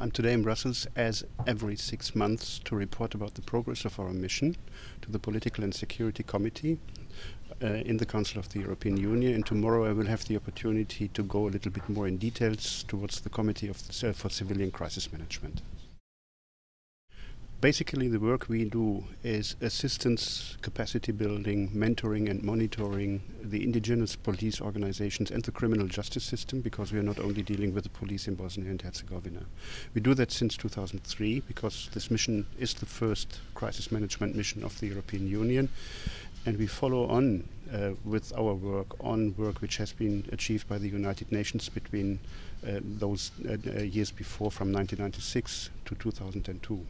I'm today in Brussels as every six months to report about the progress of our mission to the Political and Security Committee uh, in the Council of the European Union. And tomorrow I will have the opportunity to go a little bit more in details towards the Committee of the, for Civilian Crisis Management. Basically, the work we do is assistance, capacity building, mentoring, and monitoring the indigenous police organizations and the criminal justice system because we are not only dealing with the police in Bosnia and Herzegovina. We do that since 2003 because this mission is the first crisis management mission of the European Union. And we follow on uh, with our work on work which has been achieved by the United Nations between uh, those uh, uh years before, from 1996 to 2002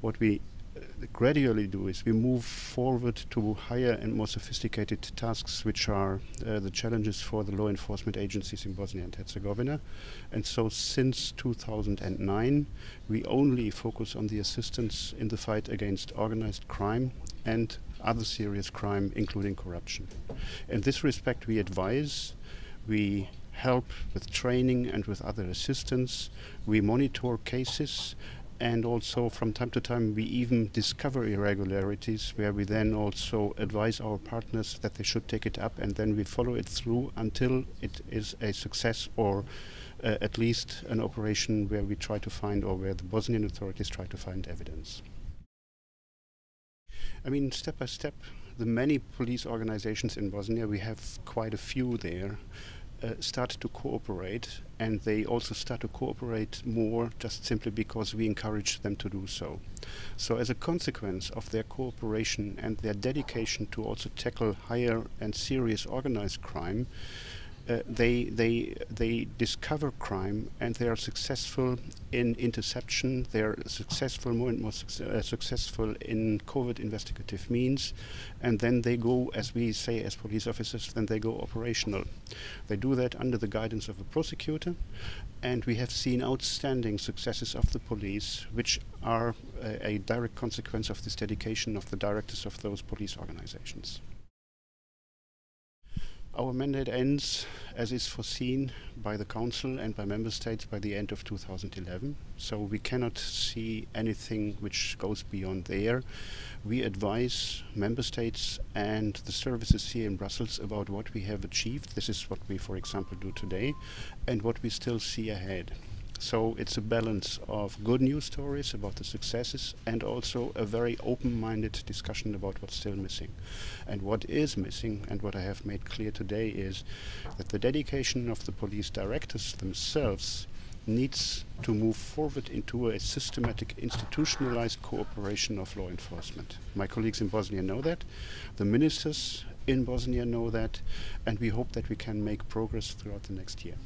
what we uh, gradually do is we move forward to higher and more sophisticated tasks, which are uh, the challenges for the law enforcement agencies in Bosnia and Herzegovina. And so, since 2009, we only focus on the assistance in the fight against organized crime and other serious crime, including corruption. In this respect, we advise, we help with training and with other assistance, we monitor cases and also from time to time we even discover irregularities where we then also advise our partners that they should take it up and then we follow it through until it is a success or uh, at least an operation where we try to find or where the Bosnian authorities try to find evidence. I mean, step by step, the many police organizations in Bosnia, we have quite a few there, uh, start to cooperate and they also start to cooperate more just simply because we encourage them to do so. So as a consequence of their cooperation and their dedication to also tackle higher and serious organized crime, uh, they they they discover crime and they are successful in interception. They are successful more and more uh, successful in covert investigative means, and then they go, as we say as police officers, then they go operational. They do that under the guidance of a prosecutor, and we have seen outstanding successes of the police, which are a, a direct consequence of this dedication of the directors of those police organizations. Our mandate ends, as is foreseen by the Council and by Member States, by the end of 2011. So we cannot see anything which goes beyond there. We advise Member States and the services here in Brussels about what we have achieved. This is what we, for example, do today, and what we still see ahead. So it's a balance of good news stories about the successes and also a very open-minded discussion about what's still missing. And what is missing, and what I have made clear today, is that the dedication of the police directors themselves needs to move forward into a systematic institutionalized cooperation of law enforcement. My colleagues in Bosnia know that, the ministers in Bosnia know that, and we hope that we can make progress throughout the next year.